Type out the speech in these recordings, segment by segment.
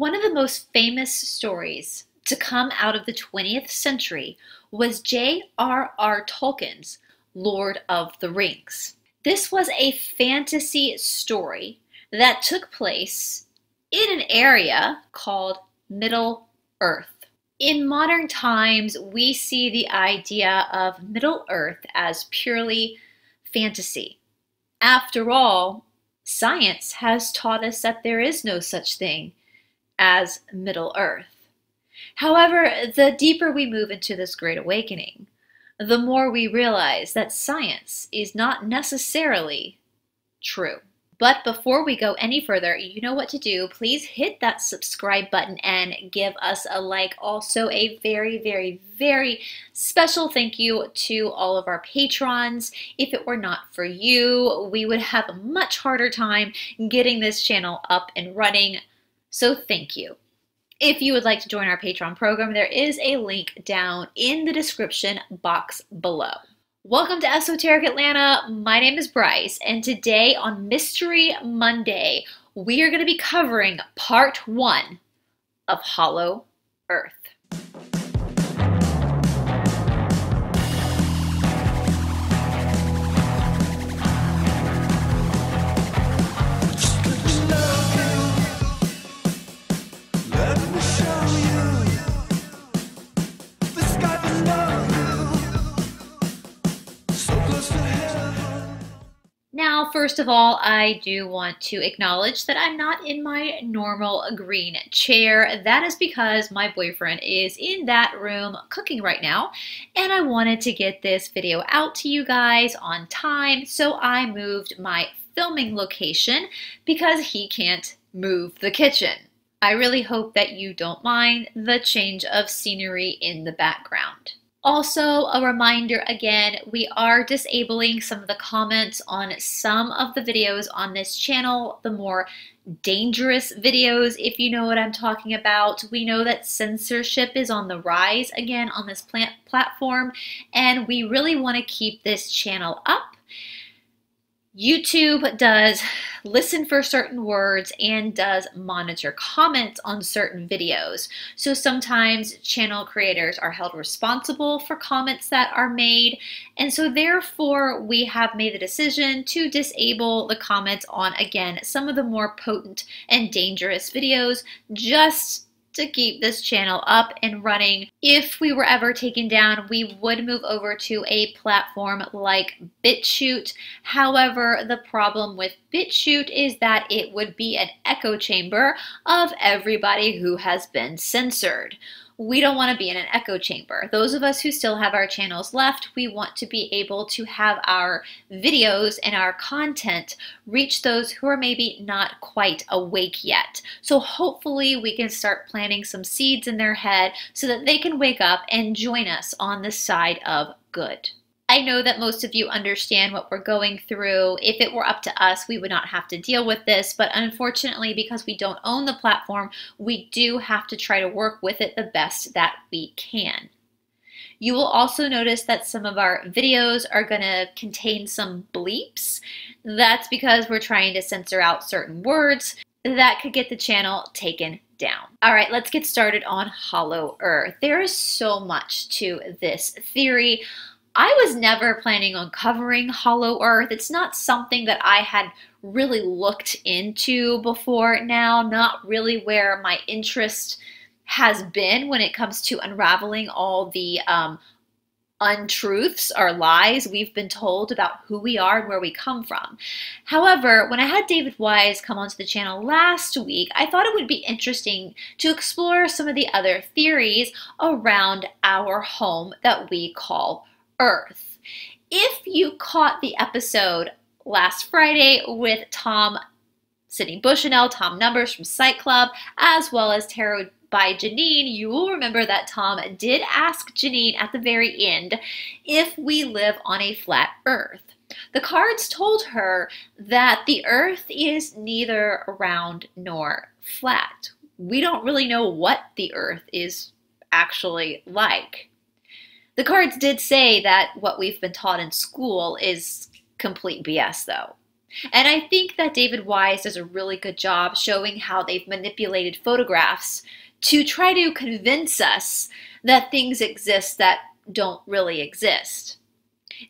One of the most famous stories to come out of the 20th century was J.R.R. Tolkien's Lord of the Rings. This was a fantasy story that took place in an area called Middle Earth. In modern times, we see the idea of Middle Earth as purely fantasy. After all, science has taught us that there is no such thing as Middle Earth. However, the deeper we move into this Great Awakening, the more we realize that science is not necessarily true. But before we go any further, you know what to do. Please hit that subscribe button and give us a like. Also, a very, very, very special thank you to all of our patrons. If it were not for you, we would have a much harder time getting this channel up and running. So thank you. If you would like to join our Patreon program, there is a link down in the description box below. Welcome to Esoteric Atlanta. My name is Bryce, and today on Mystery Monday, we are going to be covering part one of Hollow Earth. Now, first of all, I do want to acknowledge that I'm not in my normal green chair. That is because my boyfriend is in that room cooking right now, and I wanted to get this video out to you guys on time, so I moved my filming location because he can't move the kitchen. I really hope that you don't mind the change of scenery in the background. Also, a reminder again, we are disabling some of the comments on some of the videos on this channel, the more dangerous videos, if you know what I'm talking about. We know that censorship is on the rise again on this plant platform, and we really want to keep this channel up YouTube does listen for certain words and does monitor comments on certain videos. So sometimes channel creators are held responsible for comments that are made. And so therefore we have made the decision to disable the comments on, again, some of the more potent and dangerous videos just to keep this channel up and running. If we were ever taken down, we would move over to a platform like BitChute. However, the problem with BitChute is that it would be an echo chamber of everybody who has been censored we don't want to be in an echo chamber. Those of us who still have our channels left, we want to be able to have our videos and our content reach those who are maybe not quite awake yet. So hopefully we can start planting some seeds in their head so that they can wake up and join us on the side of good. I know that most of you understand what we're going through. If it were up to us, we would not have to deal with this, but unfortunately, because we don't own the platform, we do have to try to work with it the best that we can. You will also notice that some of our videos are going to contain some bleeps. That's because we're trying to censor out certain words that could get the channel taken down. All right, let's get started on Hollow Earth. There is so much to this theory. I was never planning on covering Hollow Earth. It's not something that I had really looked into before now, not really where my interest has been when it comes to unraveling all the um, untruths or lies we've been told about who we are and where we come from. However, when I had David Weiss come onto the channel last week, I thought it would be interesting to explore some of the other theories around our home that we call Earth. If you caught the episode last Friday with Tom Sidney Bushnell, Tom Numbers from Psych Club, as well as Tarot by Janine, you will remember that Tom did ask Janine at the very end if we live on a flat earth. The cards told her that the earth is neither round nor flat. We don't really know what the earth is actually like. The cards did say that what we've been taught in school is complete BS, though. And I think that David Weiss does a really good job showing how they've manipulated photographs to try to convince us that things exist that don't really exist.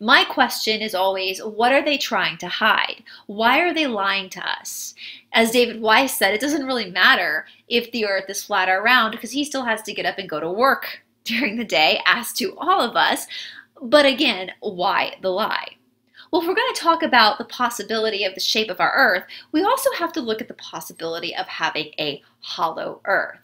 My question is always, what are they trying to hide? Why are they lying to us? As David Weiss said, it doesn't really matter if the earth is flat or round because he still has to get up and go to work during the day, as do all of us. But again, why the lie? Well, if we're going to talk about the possibility of the shape of our Earth, we also have to look at the possibility of having a hollow Earth.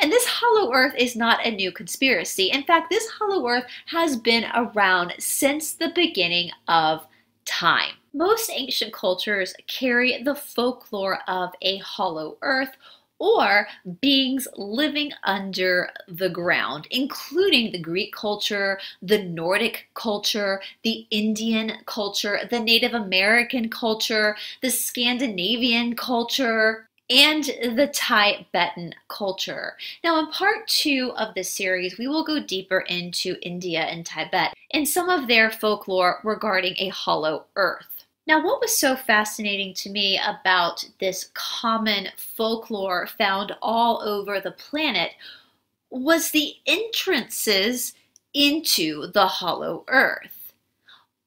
And this hollow earth is not a new conspiracy. In fact, this hollow earth has been around since the beginning of time. Most ancient cultures carry the folklore of a hollow earth or beings living under the ground, including the Greek culture, the Nordic culture, the Indian culture, the Native American culture, the Scandinavian culture, and the Tibetan culture. Now, in part two of this series, we will go deeper into India and Tibet and some of their folklore regarding a hollow earth. Now, what was so fascinating to me about this common folklore found all over the planet was the entrances into the hollow earth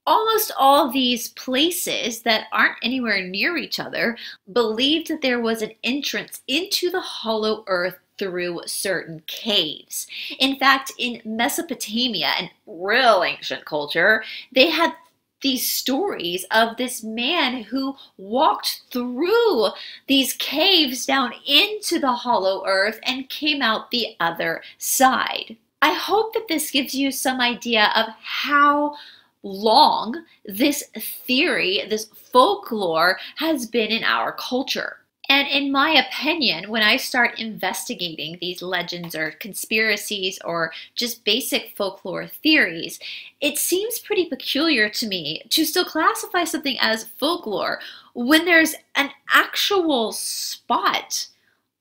almost all these places that aren't anywhere near each other believed that there was an entrance into the hollow earth through certain caves. In fact, in Mesopotamia, an real ancient culture, they had these stories of this man who walked through these caves down into the hollow earth and came out the other side. I hope that this gives you some idea of how long this theory, this folklore has been in our culture. And in my opinion, when I start investigating these legends or conspiracies or just basic folklore theories, it seems pretty peculiar to me to still classify something as folklore when there's an actual spot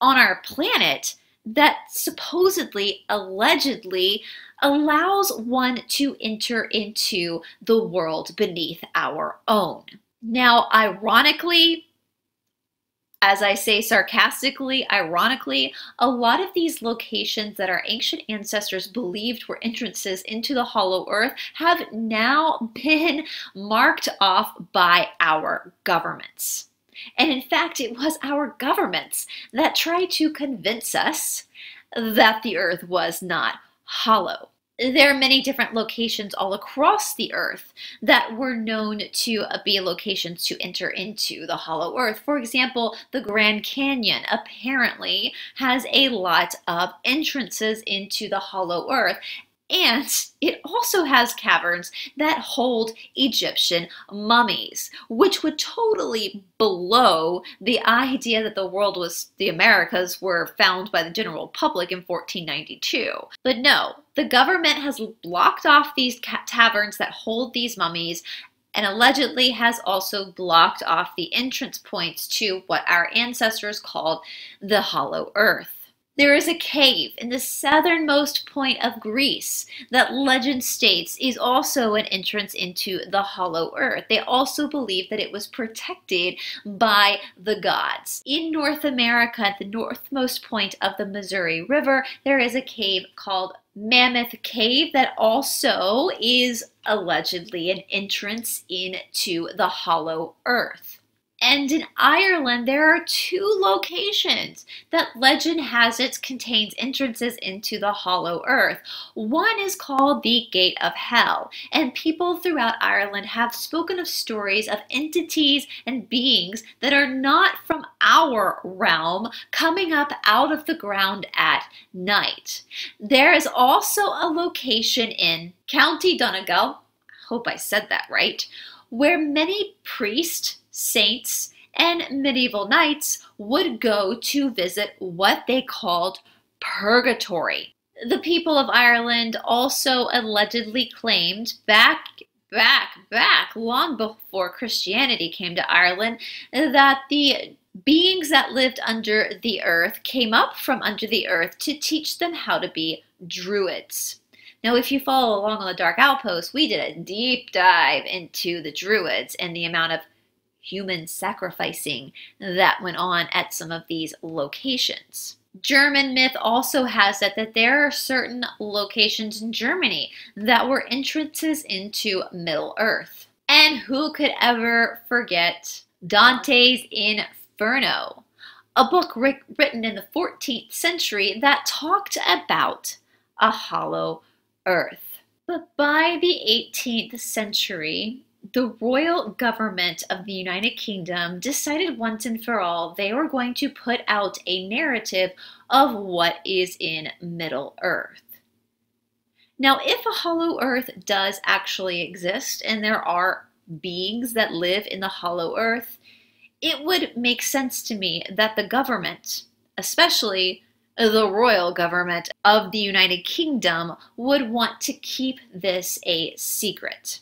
on our planet that supposedly, allegedly, allows one to enter into the world beneath our own. Now, ironically, as I say sarcastically, ironically, a lot of these locations that our ancient ancestors believed were entrances into the hollow earth have now been marked off by our governments. And in fact, it was our governments that tried to convince us that the earth was not hollow. There are many different locations all across the earth that were known to be locations to enter into the hollow earth. For example, the Grand Canyon apparently has a lot of entrances into the hollow earth, and it also has caverns that hold Egyptian mummies, which would totally blow the idea that the world was, the Americas were found by the general public in 1492. But no, the government has blocked off these taverns that hold these mummies and allegedly has also blocked off the entrance points to what our ancestors called the Hollow Earth. There is a cave in the southernmost point of Greece that legend states is also an entrance into the hollow earth. They also believe that it was protected by the gods. In North America, at the northmost point of the Missouri River, there is a cave called Mammoth Cave that also is allegedly an entrance into the hollow earth. And in Ireland, there are two locations that legend has it contains entrances into the hollow earth. One is called the Gate of Hell, and people throughout Ireland have spoken of stories of entities and beings that are not from our realm coming up out of the ground at night. There is also a location in County Donegal, hope I said that right, where many priests saints, and medieval knights would go to visit what they called purgatory. The people of Ireland also allegedly claimed back back back long before Christianity came to Ireland that the beings that lived under the earth came up from under the earth to teach them how to be druids. Now, if you follow along on the Dark Outpost, we did a deep dive into the druids and the amount of human sacrificing that went on at some of these locations. German myth also has that that there are certain locations in Germany that were entrances into Middle Earth. And who could ever forget Dante's Inferno, a book written in the 14th century that talked about a hollow earth. But by the 18th century, the royal government of the United Kingdom decided once and for all they were going to put out a narrative of what is in Middle Earth. Now, if a hollow earth does actually exist and there are beings that live in the hollow earth, it would make sense to me that the government, especially the royal government of the United Kingdom, would want to keep this a secret.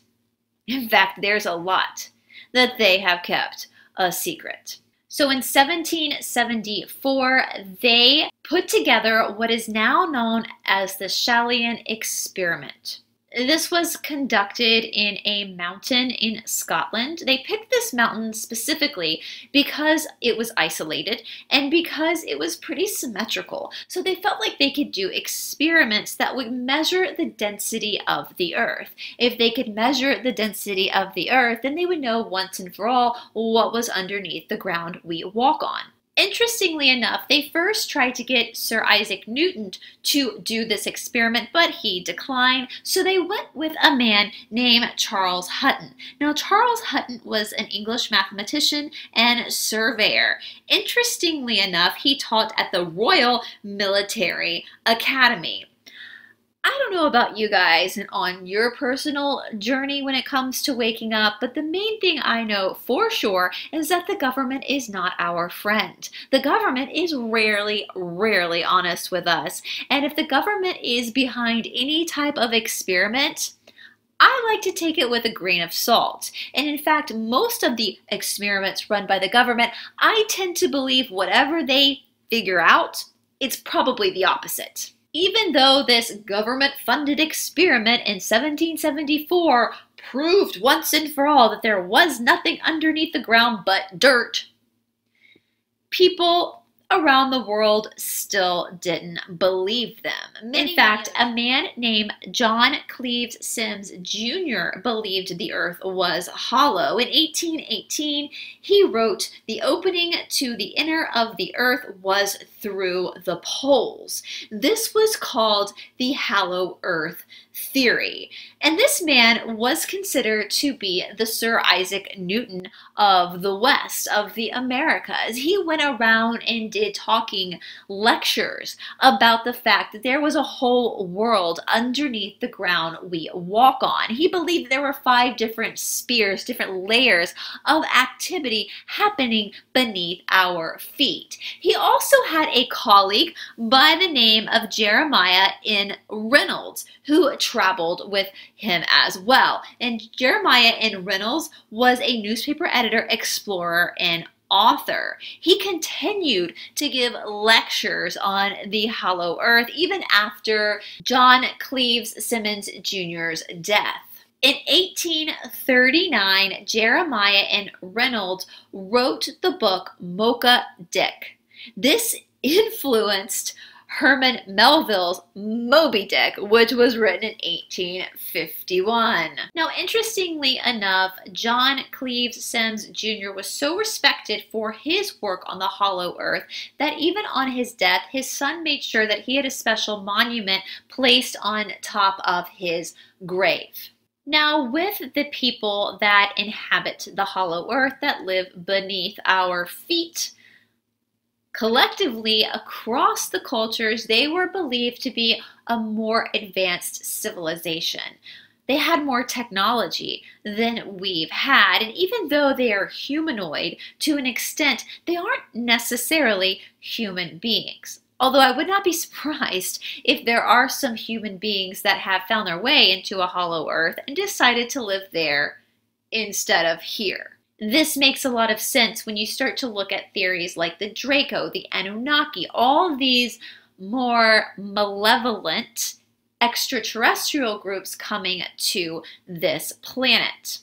In fact, there's a lot that they have kept a secret. So in 1774, they put together what is now known as the Schiehallion experiment. This was conducted in a mountain in Scotland. They picked this mountain specifically because it was isolated and because it was pretty symmetrical. So they felt like they could do experiments that would measure the density of the Earth. If they could measure the density of the Earth, then they would know once and for all what was underneath the ground we walk on. Interestingly enough, they first tried to get Sir Isaac Newton to do this experiment, but he declined, so they went with a man named Charles Hutton. Now, Charles Hutton was an English mathematician and surveyor. Interestingly enough, he taught at the Royal Military Academy. I don't know about you guys and on your personal journey when it comes to waking up, but the main thing I know for sure is that the government is not our friend. The government is rarely, rarely honest with us. And if the government is behind any type of experiment, I like to take it with a grain of salt. And in fact, most of the experiments run by the government, I tend to believe whatever they figure out, it's probably the opposite. Even though this government-funded experiment in 1774 proved once and for all that there was nothing underneath the ground but dirt, people around the world still didn't believe them. In fact, a man named John Cleves Symmes Jr. believed the earth was hollow. In 1818, he wrote, The opening to the inner of the earth was through the poles. This was called the hollow earth theory. And this man was considered to be the Sir Isaac Newton of the West, of the Americas. He went around and did talking lectures about the fact that there was a whole world underneath the ground we walk on. He believed there were five different spheres, different layers of activity happening beneath our feet. He also had a colleague by the name of Jeremiah N. Reynolds, who traveled with him as well. And Jeremiah N. Reynolds was a newspaper editor, explorer, and author. He continued to give lectures on the hollow earth even after John Cleves Symmes Jr.'s death. In 1839, Jeremiah N. Reynolds wrote the book Mocha Dick. This influenced Herman Melville's Moby Dick, which was written in 1851. Now, interestingly enough, John Cleves Symmes Jr. was so respected for his work on the Hollow Earth that even on his death, his son made sure that he had a special monument placed on top of his grave. Now, with the people that inhabit the hollow earth that live beneath our feet, Collectively, across the cultures, they were believed to be a more advanced civilization. They had more technology than we've had, and even though they are humanoid to an extent, they aren't necessarily human beings. Although I would not be surprised if there are some human beings that have found their way into a hollow earth and decided to live there instead of here. This makes a lot of sense when you start to look at theories like the Draco, the Anunnaki, all these more malevolent extraterrestrial groups coming to this planet.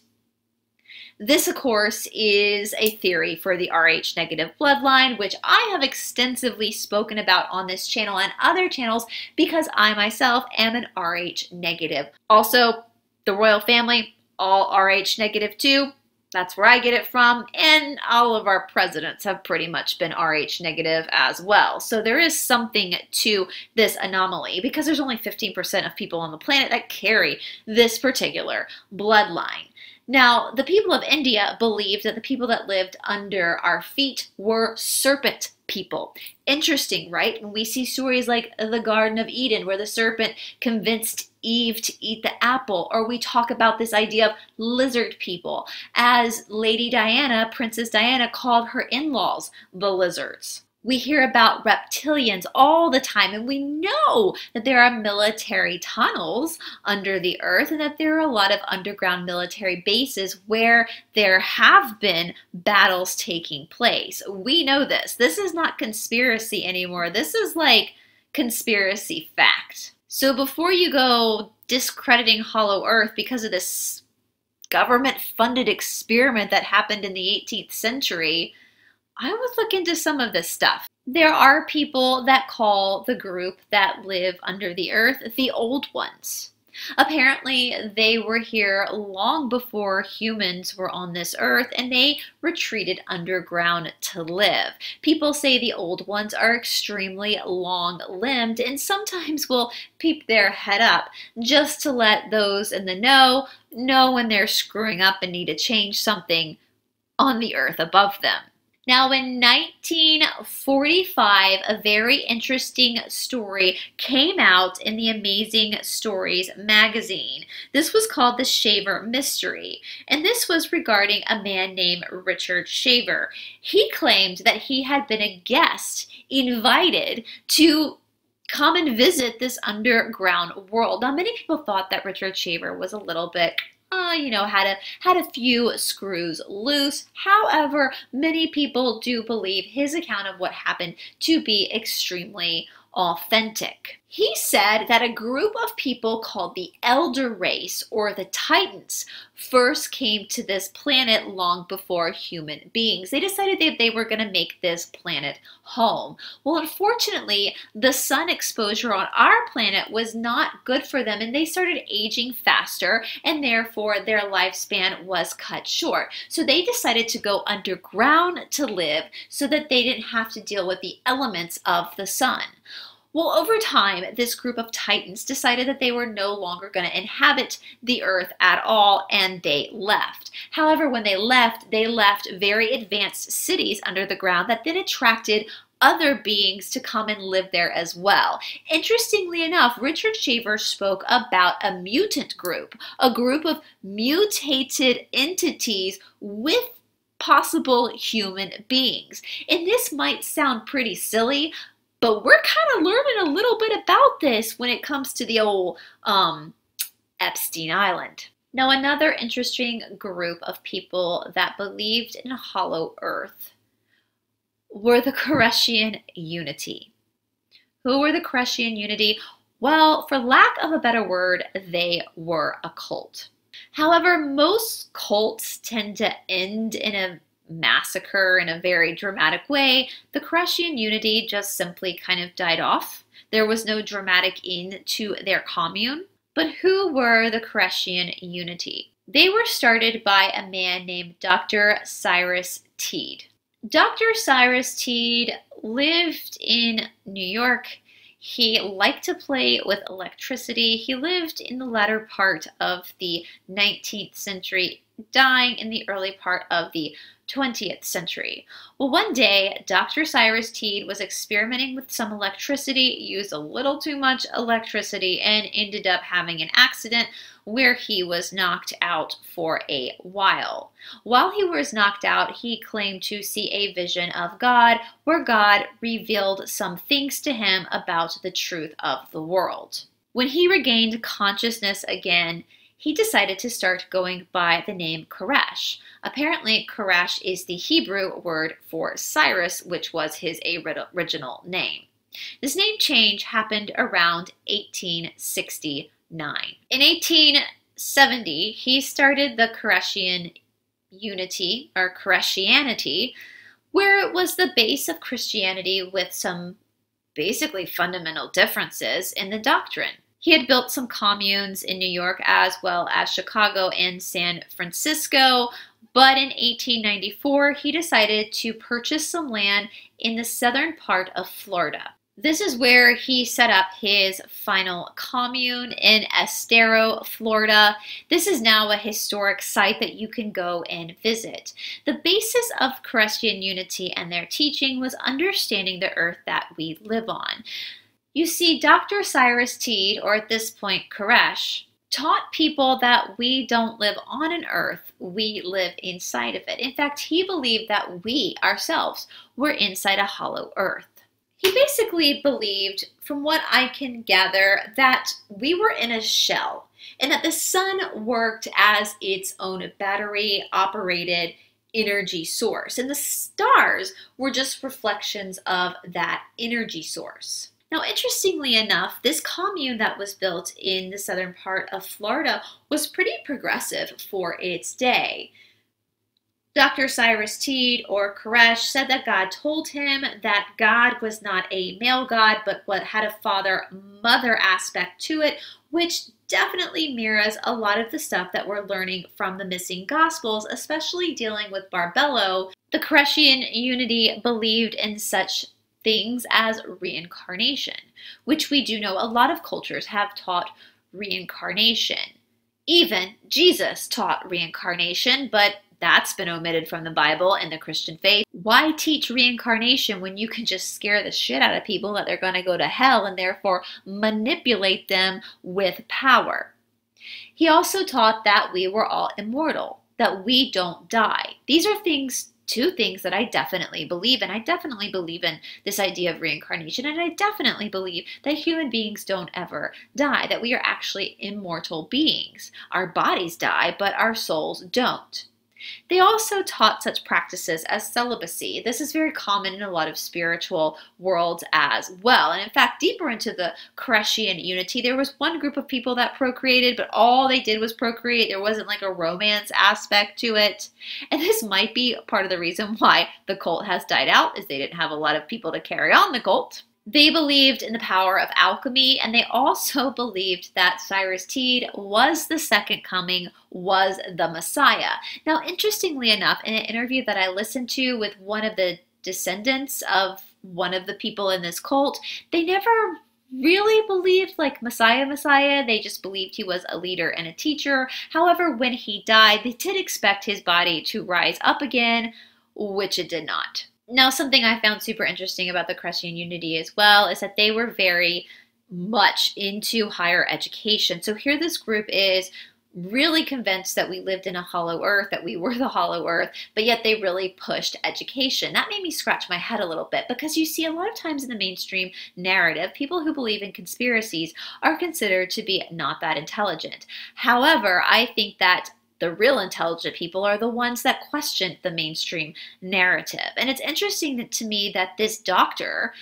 This, of course, is a theory for the Rh negative bloodline, which I have extensively spoken about on this channel and other channels because I myself am an Rh negative. Also, the royal family, all Rh negative too. That's where I get it from, and all of our presidents have pretty much been Rh negative as well. So there is something to this anomaly because there's only 15% of people on the planet that carry this particular bloodline. Now, the people of India believed that the people that lived under our feet were serpent people. Interesting, right? When we see stories like the Garden of Eden, where the serpent convinced Eve to eat the apple, or we talk about this idea of lizard people, as Lady Diana, Princess Diana, called her in laws the lizards. We hear about reptilians all the time, and we know that there are military tunnels under the earth and that there are a lot of underground military bases where there have been battles taking place. We know this. This is not conspiracy anymore. This is like conspiracy fact. So before you go discrediting Hollow Earth because of this government funded experiment that happened in the 18th century, I would look into some of this stuff. There are people that call the group that live under the earth the old ones. Apparently, they were here long before humans were on this earth and they retreated underground to live. People say the old ones are extremely long limbed and sometimes will peep their head up just to let those in the know know when they're screwing up and need to change something on the earth above them. Now, in 1945, a very interesting story came out in the Amazing Stories magazine. This was called The Shaver Mystery, and this was regarding a man named Richard Shaver. He claimed that he had been a guest invited to come and visit this underground world. Now, many people thought that Richard Shaver was a little bit uh, you know, had a had a few screws loose. However, many people do believe his account of what happened to be extremely authentic. He said that a group of people called the Elder Race, or the Titans, first came to this planet long before human beings. They decided that they were going to make this planet home. Well, unfortunately, the sun exposure on our planet was not good for them, and they started aging faster, and therefore their lifespan was cut short. So they decided to go underground to live so that they didn't have to deal with the elements of the sun. Well, over time, this group of titans decided that they were no longer going to inhabit the earth at all, and they left. However, when they left, they left very advanced cities under the ground that then attracted other beings to come and live there as well. Interestingly enough, Richard Shaver spoke about a mutant group, a group of mutated entities with possible human beings. And this might sound pretty silly, but we're kind of learning a little bit about this when it comes to the old um, Epstein Island. Now, another interesting group of people that believed in a hollow earth were the Koreshian Unity. Who were the Koreshian Unity? Well, for lack of a better word, they were a cult. However, most cults tend to end in a massacre in a very dramatic way, the Koreshian unity just simply kind of died off. There was no dramatic end to their commune. But who were the Koreshian unity? They were started by a man named Dr. Cyrus Teed. Dr. Cyrus Teed lived in New York. He liked to play with electricity. He lived in the latter part of the 19th century, dying in the early part of the 20th century. Well, one day, Dr. Cyrus Teed was experimenting with some electricity, used a little too much electricity, and ended up having an accident where he was knocked out for a while. While he was knocked out, he claimed to see a vision of God where God revealed some things to him about the truth of the world. When he regained consciousness again, he decided to start going by the name Koresh. Apparently, Koresh is the Hebrew word for Cyrus, which was his original name. This name change happened around 1869. In 1870, he started the Koreshian unity or Koreshanity, where it was the base of Christianity with some basically fundamental differences in the doctrine. He had built some communes in New York as well as Chicago and San Francisco, but in 1894 he decided to purchase some land in the southern part of Florida. This is where he set up his final commune in Estero, Florida. This is now a historic site that you can go and visit. The basis of Koreshian unity and their teaching was understanding the earth that we live on. You see, Dr. Cyrus Teed, or at this point, Koresh, taught people that we don't live on an earth, we live inside of it. In fact, he believed that we ourselves were inside a hollow earth. He basically believed, from what I can gather, that we were in a shell and that the sun worked as its own battery operated energy source. And the stars were just reflections of that energy source. Now, interestingly enough, this commune that was built in the southern part of Florida was pretty progressive for its day. Dr. Cyrus Teed or Koresh said that God told him that God was not a male God, but what had a father mother aspect to it, which definitely mirrors a lot of the stuff that we're learning from the missing Gospels, especially dealing with Barbelo. The Koreshian unity believed in such things as reincarnation, which we do know a lot of cultures have taught reincarnation. Even Jesus taught reincarnation, but that's been omitted from the Bible and the Christian faith. Why teach reincarnation when you can just scare the shit out of people that they're going to go to hell and therefore manipulate them with power? He also taught that we were all immortal, that we don't die. These are things two things that I definitely believe in. I definitely believe in this idea of reincarnation, and I definitely believe that human beings don't ever die, that we are actually immortal beings. Our bodies die, but our souls don't. They also taught such practices as celibacy. This is very common in a lot of spiritual worlds as well. And in fact, deeper into the Koreshian unity, there was one group of people that procreated, but all they did was procreate. There wasn't like a romance aspect to it. And this might be part of the reason why the cult has died out, is they didn't have a lot of people to carry on the cult. They believed in the power of alchemy, and they also believed that Cyrus Teed was the second coming, was the Messiah. Now, interestingly enough, in an interview that I listened to with one of the descendants of one of the people in this cult, they never really believed like Messiah Messiah. They just believed he was a leader and a teacher. However, when he died, they did expect his body to rise up again, which it did not. Now, something I found super interesting about the Koreshian Unity as well is that they were very much into higher education. So here this group is really convinced that we lived in a hollow earth, that we were the hollow earth, but yet they really pushed education. That made me scratch my head a little bit because you see a lot of times in the mainstream narrative, people who believe in conspiracies are considered to be not that intelligent. However, I think that the real intelligent people are the ones that question the mainstream narrative. And it's interesting to me that this doctor,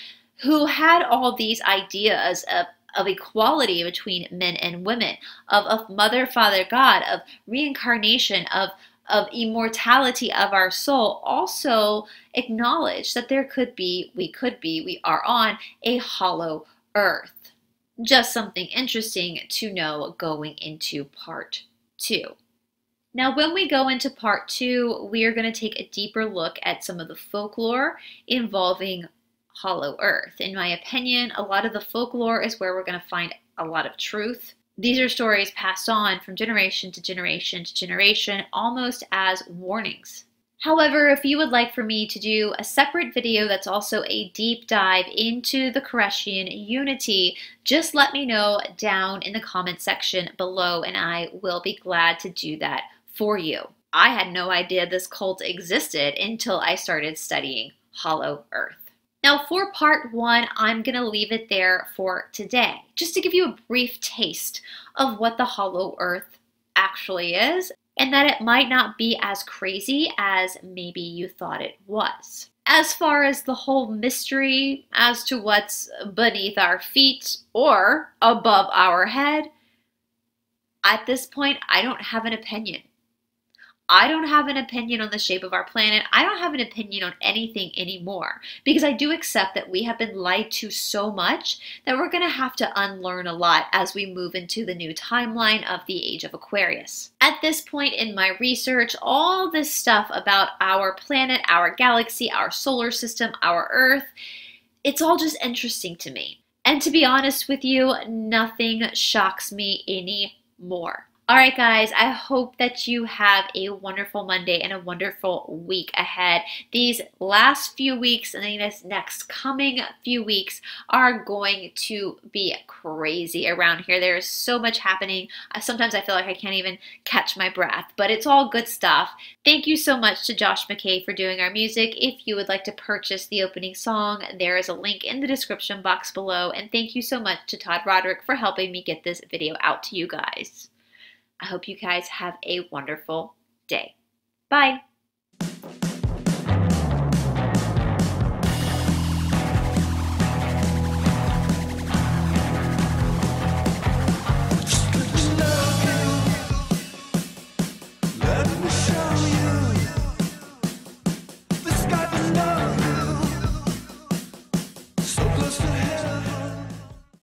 who had all these ideas of of equality between men and women, of, of mother, father, God, of reincarnation, of of immortality of our soul also acknowledge that there could be, we could be, we are on a hollow earth. Just something interesting to know going into part two. Now, when we go into part two, we are going to take a deeper look at some of the folklore involving Hollow Earth. In my opinion, a lot of the folklore is where we're going to find a lot of truth. These are stories passed on from generation to generation to generation, almost as warnings. However, if you would like for me to do a separate video that's also a deep dive into the Koreshian unity, just let me know down in the comment section below and I will be glad to do that for you. I had no idea this cult existed until I started studying Hollow Earth. Now, for part one, I'm going to leave it there for today, just to give you a brief taste of what the Hollow Earth actually is, and that it might not be as crazy as maybe you thought it was. As far as the whole mystery as to what's beneath our feet or above our head, at this point, I don't have an opinion. I don't have an opinion on the shape of our planet. I don't have an opinion on anything anymore because I do accept that we have been lied to so much that we're going to have to unlearn a lot as we move into the new timeline of the age of Aquarius. At this point in my research, all this stuff about our planet, our galaxy, our solar system, our Earth, it's all just interesting to me. And to be honest with you, nothing shocks me anymore. All right, guys, I hope that you have a wonderful Monday and a wonderful week ahead. These last few weeks and these next coming few weeks are going to be crazy around here. There is so much happening. Sometimes I feel like I can't even catch my breath, but it's all good stuff. Thank you so much to Josh McKay for doing our music. If you would like to purchase the opening song, there is a link in the description box below. And thank you so much to Todd Roderick for helping me get this video out to you guys. I hope you guys have a wonderful day. Bye.